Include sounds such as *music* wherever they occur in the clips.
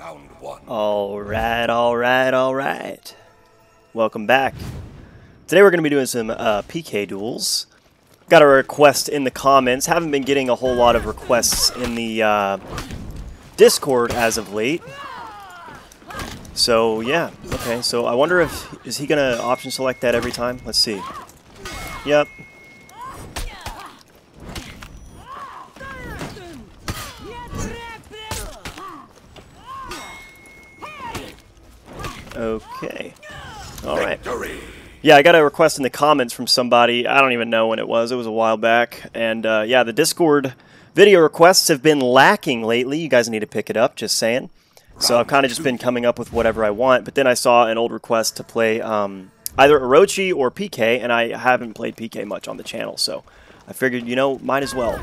Round one. All right, all right, all right. Welcome back. Today we're going to be doing some uh, PK duels. Got a request in the comments. Haven't been getting a whole lot of requests in the uh, Discord as of late. So yeah, okay. So I wonder if is he going to option select that every time? Let's see. Yep. Okay. All right. Yeah, I got a request in the comments from somebody. I don't even know when it was. It was a while back. And uh, yeah, the Discord video requests have been lacking lately. You guys need to pick it up, just saying. So I've kind of just been coming up with whatever I want. But then I saw an old request to play um, either Orochi or PK, and I haven't played PK much on the channel. So I figured, you know, might as well.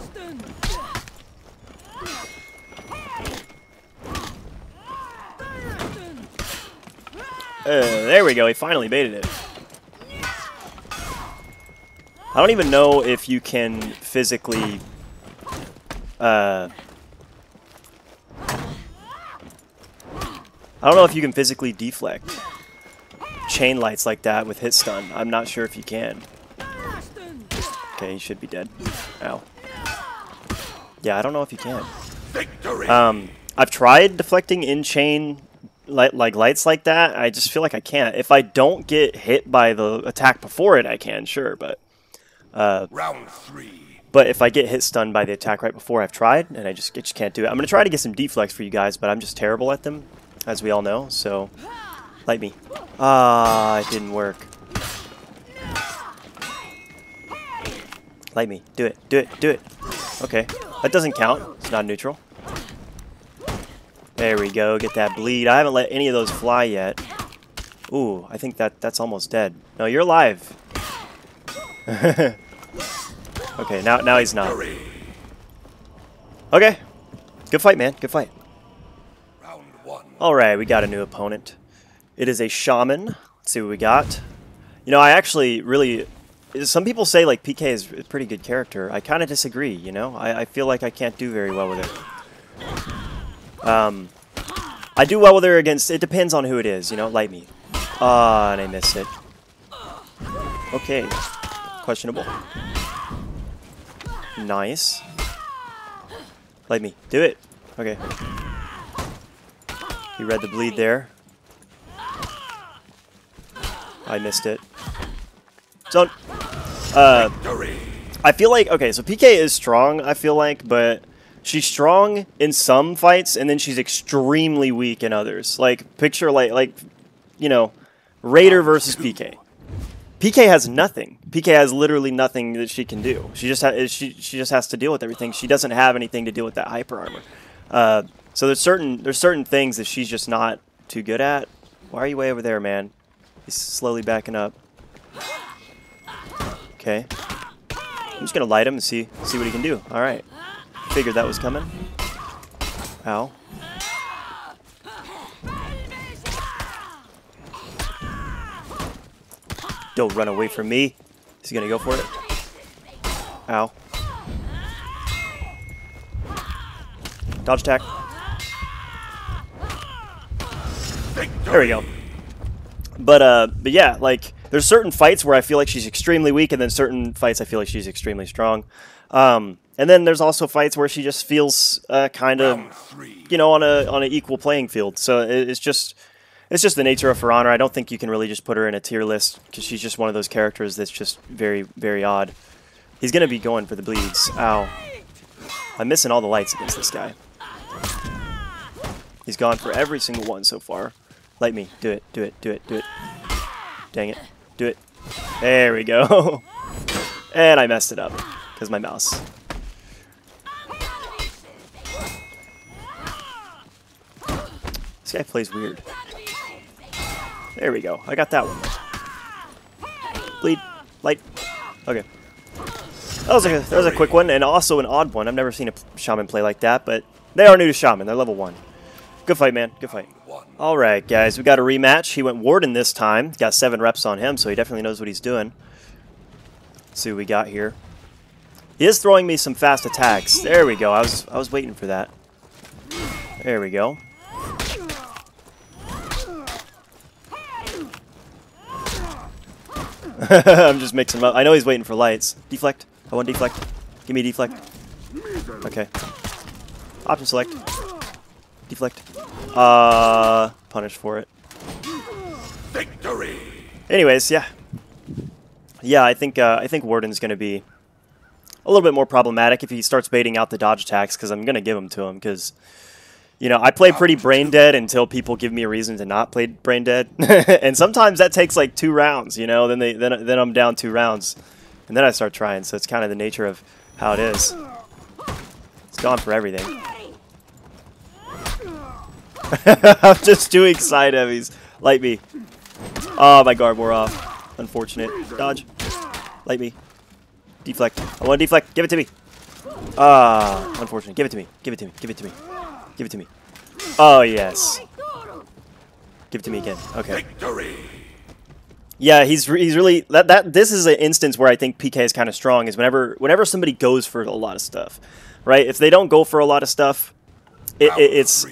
Uh, there we go. He finally baited it. I don't even know if you can physically. Uh, I don't know if you can physically deflect chain lights like that with hit stun. I'm not sure if you can. Okay, he should be dead. Ow. Yeah, I don't know if you can. Um, I've tried deflecting in chain light, like lights like that. I just feel like I can't. If I don't get hit by the attack before it, I can, sure, but uh, Round three. but if I get hit stunned by the attack right before I've tried, and I just, just can't do it. I'm gonna try to get some deflects for you guys, but I'm just terrible at them, as we all know. So, light me. Ah, it didn't work. Light me. Do it. Do it. Do it. Okay. That doesn't count. It's not neutral. There we go. Get that bleed. I haven't let any of those fly yet. Ooh, I think that that's almost dead. No, you're alive. *laughs* okay, now now he's not. Okay. Good fight, man. Good fight. Round one. All right, we got a new opponent. It is a shaman. Let's see what we got. You know, I actually really. Some people say like PK is a pretty good character. I kind of disagree. You know, I, I feel like I can't do very well with it. Um, I do well with her against. It depends on who it is. You know, light me. Ah, and I missed it. Okay, questionable. Nice. Light me. Do it. Okay. He read the bleed there. I missed it. So, uh, I feel like okay, so PK is strong. I feel like, but she's strong in some fights, and then she's extremely weak in others. Like picture like like, you know, Raider versus PK. PK has nothing. PK has literally nothing that she can do. She just ha- she she just has to deal with everything. She doesn't have anything to deal with that hyper armor. Uh, so there's certain there's certain things that she's just not too good at. Why are you way over there, man? He's slowly backing up. Okay. I'm just gonna light him and see see what he can do. All right. Figured that was coming. Ow. Don't run away from me. Is he gonna go for it? Ow. Dodge attack. There we go. But uh, but yeah, like there's certain fights where I feel like she's extremely weak, and then certain fights I feel like she's extremely strong. Um, and then there's also fights where she just feels uh, kind of you know on a on an equal playing field. So it, it's just it's just the nature of her honor. I don't think you can really just put her in a tier list because she's just one of those characters that's just very very odd. He's gonna be going for the bleeds. Ow! I'm missing all the lights against this guy. He's gone for every single one so far. Light me. Do it. Do it. Do it. Do it. Dang it. Do it. There we go. *laughs* and I messed it up because my mouse. Guy plays weird. There we go. I got that one. Bleed. Light. Okay. That was, a, that was a quick one and also an odd one. I've never seen a shaman play like that, but they are new to shaman. They're level 1. Good fight, man. Good fight. All right, guys. We got a rematch. He went Warden this time. Got seven reps on him, so he definitely knows what he's doing. Let's see what we got here. He is throwing me some fast attacks. There we go. I was I was waiting for that. There we go. *laughs* I'm just mixing them up. I know he's waiting for lights. Deflect. I want deflect. Give me deflect. Okay. Option select. Deflect. Uh, punish for it. Victory! Anyways, yeah. Yeah, I think uh, I think Warden's going to be a little bit more problematic if he starts baiting out the dodge attacks because I'm going to give them to him because, you know, I play pretty brain dead until people give me a reason to not play brain dead, *laughs* and sometimes that takes like two rounds. You know, then they then then I'm down two rounds, and then I start trying. So it's kind of the nature of how it is. It's gone for everything. *laughs* I'm just doing side heavies. Light me. Oh, my guard wore off. Unfortunate. Dodge. Light me. Deflect. I want to deflect. Give it to me. Ah, unfortunate. Give it to me. Give it to me. Give it to me. Give it to me. Oh, yes. Give it to me again. Okay. Victory! Yeah, he's he's really that that this is an instance where I think PK is kind of strong. Is whenever whenever somebody goes for a lot of stuff, right? If they don't go for a lot of stuff, it, it, it's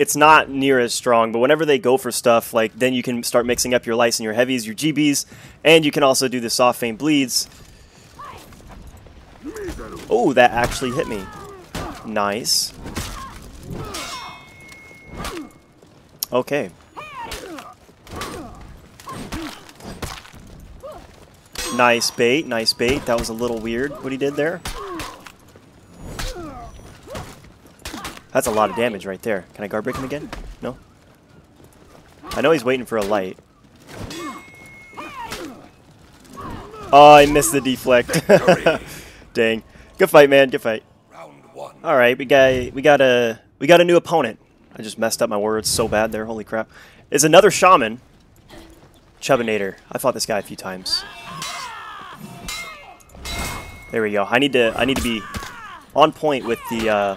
it's not near as strong. But whenever they go for stuff, like then you can start mixing up your lights and your heavies, your GBs, and you can also do the soft feint bleeds. Oh, that actually hit me. Nice. Okay. Nice bait, nice bait. That was a little weird what he did there. That's a lot of damage right there. Can I guard break him again? No? I know he's waiting for a light. Oh, I missed the deflect. *laughs* Dang. Good fight, man. Good fight. All right, we got we got a we got a new opponent. I just messed up my words so bad there. Holy crap! It's another shaman. Chubbinator. I fought this guy a few times. There we go. I need to I need to be on point with the uh,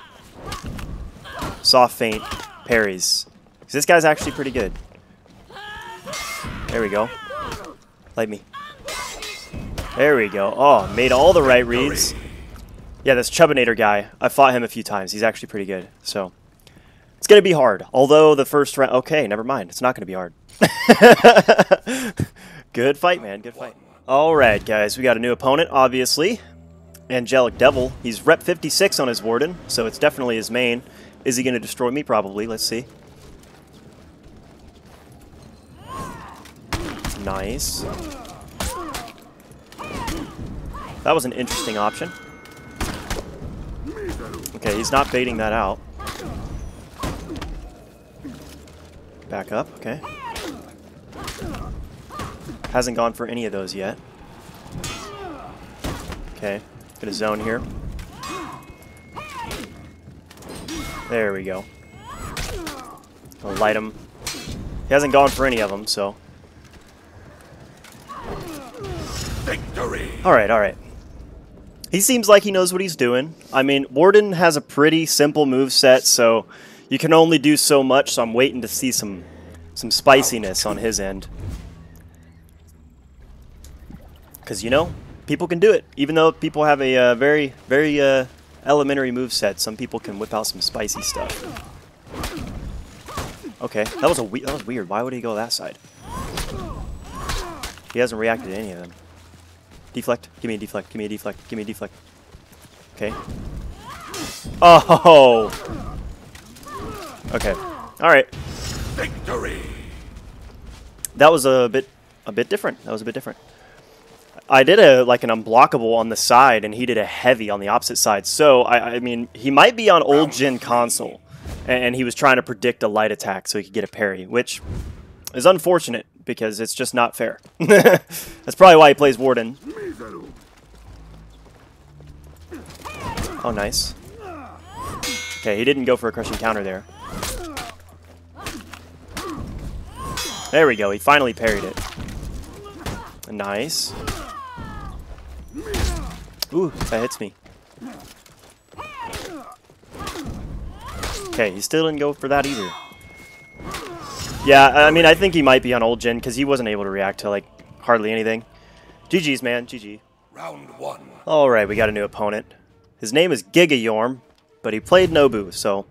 soft feint parries. this guy's actually pretty good. There we go. Light me. There we go. Oh, made all the right reads. Yeah, this Chubbinator guy, I fought him a few times. He's actually pretty good. So, it's going to be hard. Although the first round... Okay, never mind. It's not going to be hard. *laughs* good fight, man. Good fight. All right, guys. We got a new opponent, obviously. Angelic Devil. He's rep 56 on his Warden, so it's definitely his main. Is he going to destroy me? Probably. Let's see. Nice. That was an interesting option. Okay, he's not baiting that out. Back up, okay. Hasn't gone for any of those yet. Okay, get a zone here. There we go. I'll light him. He hasn't gone for any of them, so. Victory! Alright, alright. He seems like he knows what he's doing. I mean, Warden has a pretty simple move set, so you can only do so much, so I'm waiting to see some some spiciness on his end. Because, you know, people can do it. Even though people have a uh, very, very uh, elementary move set, some people can whip out some spicy stuff. Okay, that was a that was weird. Why would he go that side? He hasn't reacted to any of them. Deflect. Give me a deflect. Give me a deflect. Give me a deflect. Okay. Oh! Okay. Alright. Victory! That was a bit a bit different. That was a bit different. I did a like an unblockable on the side, and he did a heavy on the opposite side. So I, I mean, he might be on old gen console, and he was trying to predict a light attack so he could get a parry, which is unfortunate because it's just not fair. *laughs* That's probably why he plays Warden. Oh, nice. Okay, he didn't go for a crushing counter there. There we go. He finally parried it. Nice. Ooh, that hits me. Okay, he still didn't go for that either. Yeah, I mean, I think he might be on old gen because he wasn't able to react to, like, hardly anything. GG's, man. GG. Round one. Alright, we got a new opponent. His name is Giga Yorm, but he played Nobu, so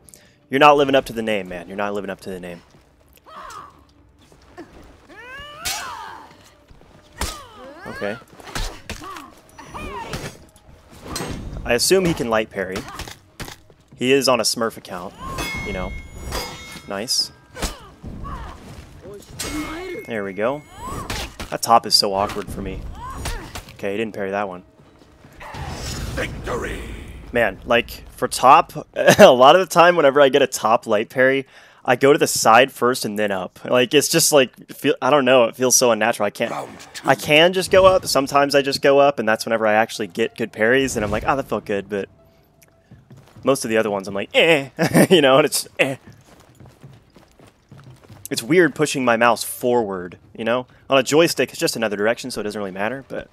you're not living up to the name, man. You're not living up to the name. Okay. I assume he can light parry. He is on a Smurf account, you know. Nice. There we go. That top is so awkward for me. Okay, he didn't parry that one. Victory! Man, like, for top, *laughs* a lot of the time whenever I get a top light parry, I go to the side first and then up. Like, it's just like, feel, I don't know, it feels so unnatural. I can't, I can just go up. Sometimes I just go up, and that's whenever I actually get good parries, and I'm like, oh, that felt good, but most of the other ones I'm like, eh, *laughs* you know, and it's eh. It's weird pushing my mouse forward, you know? On a joystick, it's just another direction, so it doesn't really matter, but...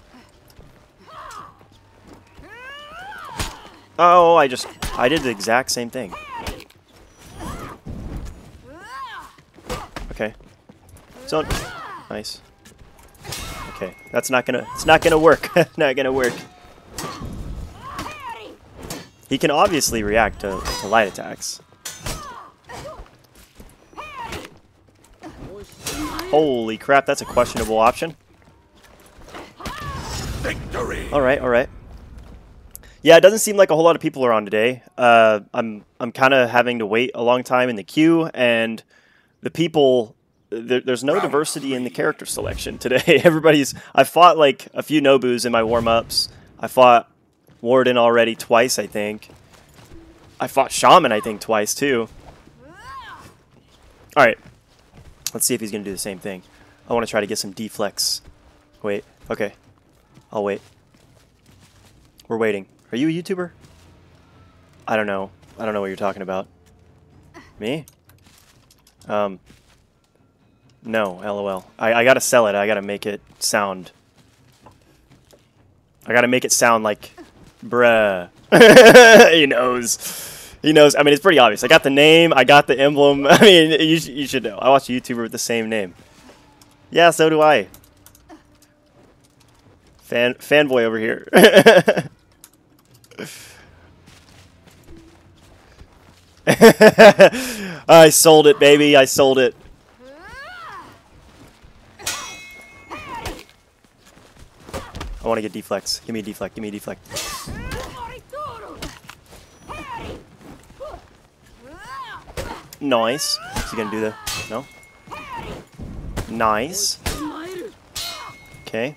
Oh, I just... I did the exact same thing. Okay. So... Nice. Okay, that's not gonna... It's not gonna work. *laughs* not gonna work. He can obviously react to, to light attacks. Holy crap, that's a questionable option. Victory! All right, all right. Yeah, it doesn't seem like a whole lot of people are on today. Uh, I'm I'm kind of having to wait a long time in the queue, and the people there, there's no diversity in the character selection today. *laughs* Everybody's I fought like a few Nobus in my warm ups. I fought Warden already twice, I think. I fought Shaman, I think, twice too. All right, let's see if he's gonna do the same thing. I want to try to get some deflects. Wait, okay, I'll wait. We're waiting. Are you a YouTuber? I don't know. I don't know what you're talking about. Me? Um. No, lol. I, I gotta sell it. I gotta make it sound. I gotta make it sound like. Bruh. *laughs* he knows. He knows. I mean, it's pretty obvious. I got the name. I got the emblem. *laughs* I mean, you, sh- you should know. I watch a YouTuber with the same name. Yeah, so do I. Fan fanboy over here. *laughs* *laughs* I sold it, baby. I sold it. I want to get deflects. Give me a deflect. Give me a deflect. Nice. Is he gonna do the no? Nice. Okay.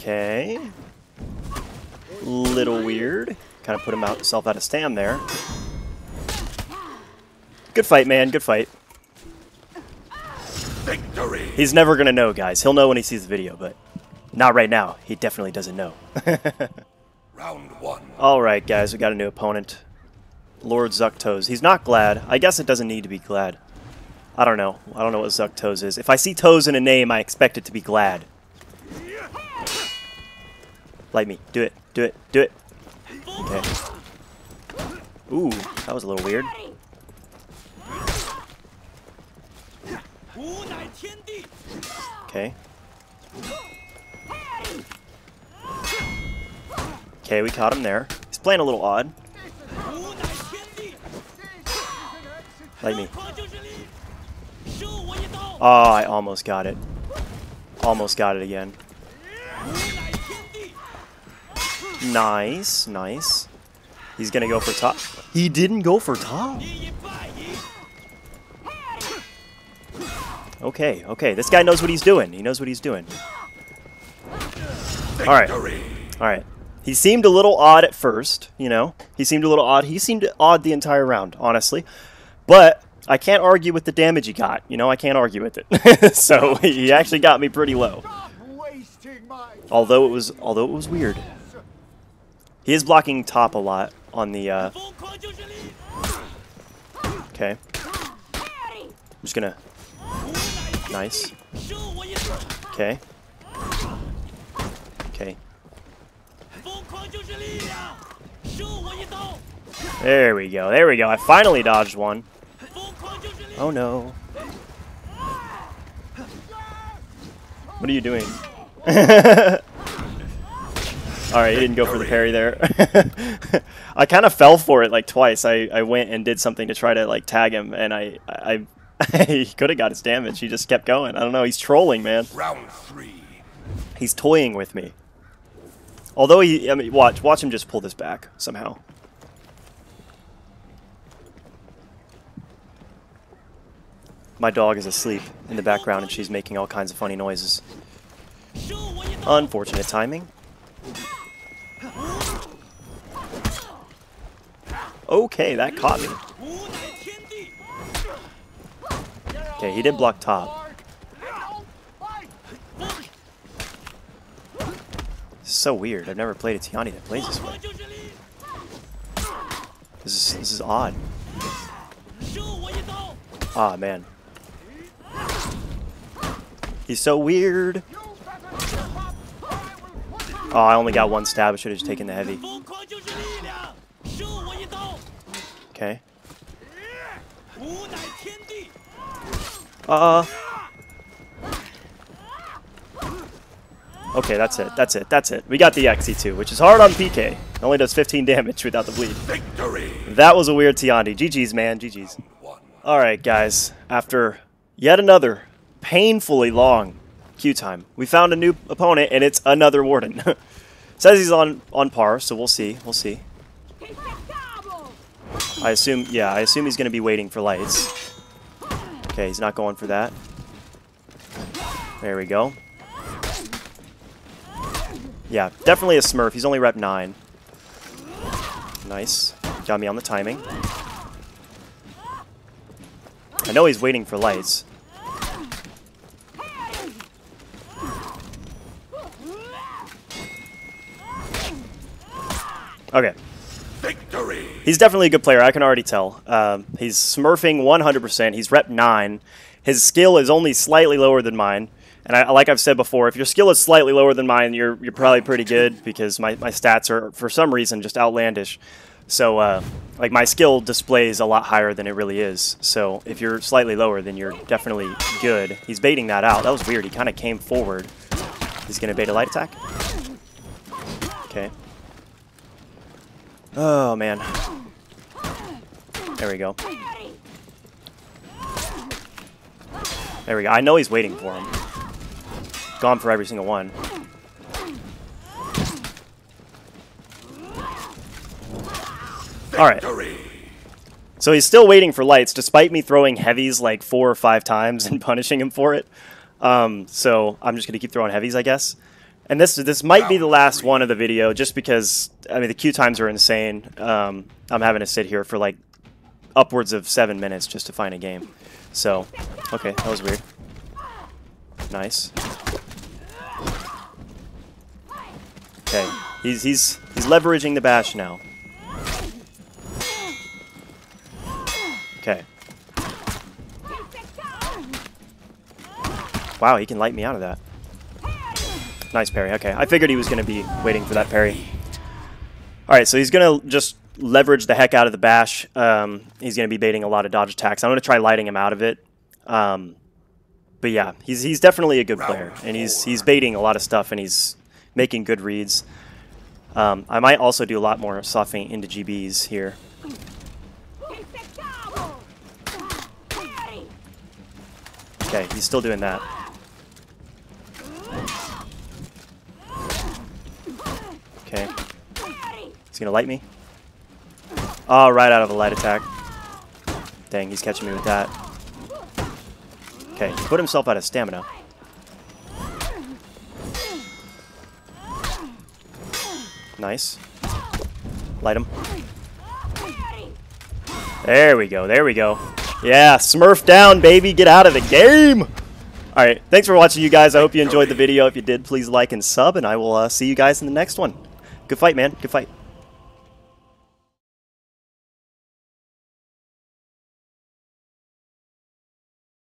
Okay. Little weird. Kind of put himself out of stand there. Good fight, man. Good fight. Victory! He's never gonna know, guys. He'll know when he sees the video, but not right now. He definitely doesn't know. *laughs* Round one. All right, guys, we got a new opponent. Lord Zuctos. He's not glad. I guess it doesn't need to be glad. I don't know. I don't know what Zuctos is. If I see toes in a name, I expect it to be glad. Light me. Do it. Do it. Do it. Okay. Ooh, that was a little weird. Okay. Okay, we caught him there. He's playing a little odd. Light me. Oh, I almost got it. Almost got it again. Nice, nice. He's gonna go for top. He didn't go for top. Okay, okay. This guy knows what he's doing. He knows what he's doing. right. Victory! All right. He seemed a little odd at first, you know. He seemed a little odd. He seemed odd the entire round, honestly. But I can't argue with the damage he got. You know, I can't argue with it. *laughs* so he actually got me pretty low. Although it was although it was weird. He is blocking top a lot on the uh Okay. I'm just gonna Nice. Okay. Okay. There we go. There we go. I finally dodged one. Oh no. What are you doing? *laughs* Alright, he didn't go for the parry there. *laughs* I kind of fell for it like twice. I, I went and did something to try to like tag him and I, I *laughs* he could have got his damage. He just kept going. I don't know. He's trolling, man. Round three. He's toying with me. Although he, I mean, watch, watch him just pull this back somehow. My dog is asleep in the background and she's making all kinds of funny noises. Unfortunate timing. Okay, that caught me. Okay, he did block top. So weird. I've never played a Tiandi that plays this way. This is this is odd. Ah man. He's so weird. Oh, I only got one stab. I should have just taken the heavy. Uh. Okay, that's it. That's it. That's it. We got the XE2, which is hard on PK. It only does 15 damage without the bleed. Victory. That was a weird Tiandi. GG's, man. GG's. Alright, guys. After yet another painfully long queue time, we found a new opponent, and it's another Warden. *laughs* Says he's on, on par, so we'll see. We'll see. I assume, yeah, I assume he's going to be waiting for lights. Okay, he's not going for that. There we go. Yeah, definitely a Smurf. He's only rep 9. Nice. Got me on the timing. I know he's waiting for lights. Okay. He's definitely a good player. I can already tell. Um, he's smurfing 100%. He's rep 9. His skill is only slightly lower than mine. And I, like I've said before, if your skill is slightly lower than mine, you're, you're probably pretty good because my, my stats are, for some reason, just outlandish. So, uh, like, my skill displays a lot higher than it really is. So, if you're slightly lower, then you're definitely good. He's baiting that out. That was weird. He kind of came forward. He's going to bait a light attack. Okay. Oh, man. There we go. There we go. I know he's waiting for him. Gone for every single one. Alright. So he's still waiting for lights, despite me throwing heavies like four or five times *laughs* and punishing him for it. Um, so I'm just going to keep throwing heavies, I guess. And this this might be the last one of the video, just because I mean the queue times are insane. Um, I'm having to sit here for like upwards of seven minutes just to find a game. So, okay, that was weird. Nice. Okay, he's he's he's leveraging the bash now. Okay. Wow, he can light me out of that. Nice parry. Okay, I figured he was going to be waiting for that parry. All right, so he's going to just leverage the heck out of the bash. Um, he's going to be baiting a lot of dodge attacks. I'm going to try lighting him out of it. Um, but yeah, he's he's definitely a good player, and he's he's baiting a lot of stuff, and he's making good reads. Um, I might also do a lot more softening into GBs here. Okay, he's still doing that. Okay. He's gonna light me. Oh, right out of a light attack. Dang, he's catching me with that. Okay, he put himself out of stamina. Nice. Light him. There we go, there we go. Yeah, Smurf down, baby. Get out of the game. All right, thanks for watching, you guys. I hope you enjoyed the video. If you did, please like and sub, and I will uh, see you guys in the next one. Good fight, man. Good fight.